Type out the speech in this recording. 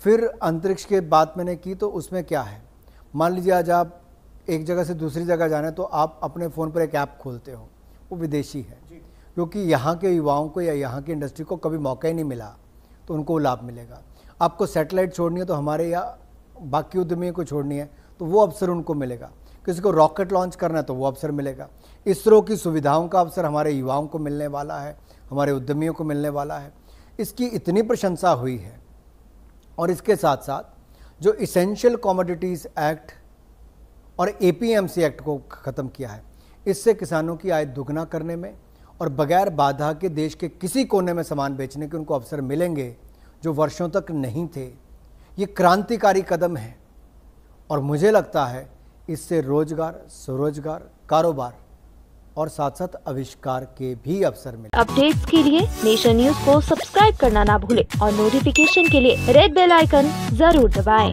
फिर अंतरिक्ष के बात मैंने की तो उसमें क्या है? मान लीजिए आज आप एक जगह से दूसरी जगह जाना तो आप अपने फ़ोन पर एक ऐप खोलते हो। वो विदेशी है। क्योंकि यहाँ के युवाओं को या यहाँ की इंडस्ट्री को कभी मौका ही नहीं मिला तो उनको लाभ मिलेगा। आपको सेटेलाइट छोड़नी है तो हमारे या बाकी उद्यमियों को छोड़नी है तो वो अवसर उनको मिलेगा। किसी को रॉकेट लॉन्च करना है तो वो अवसर मिलेगा। इसरो की सुविधाओं का अवसर हमारे युवाओं को मिलने वाला है हमारे उद्यमियों को मिलने वाला है। इसकी इतनी प्रशंसा हुई है और इसके साथ साथ जो इसेंशियल कॉमोडिटीज़ एक्ट और एपीएमसी एक्ट को ख़त्म किया है, इससे किसानों की आय दुगना करने में और बगैर बाधा के देश के किसी कोने में सामान बेचने के उनको अवसर मिलेंगे जो वर्षों तक नहीं थे, ये क्रांतिकारी कदम है। और मुझे लगता है इससे रोज़गार, स्वरोजगार, कारोबार और साथ साथ आविष्कार के भी अवसर मिले अपडेट्स के लिए नेशन न्यूज़ को सब्सक्राइब करना ना भूले और नोटिफिकेशन के लिए रेड बेल आइकन ज़रूर दबाएँ।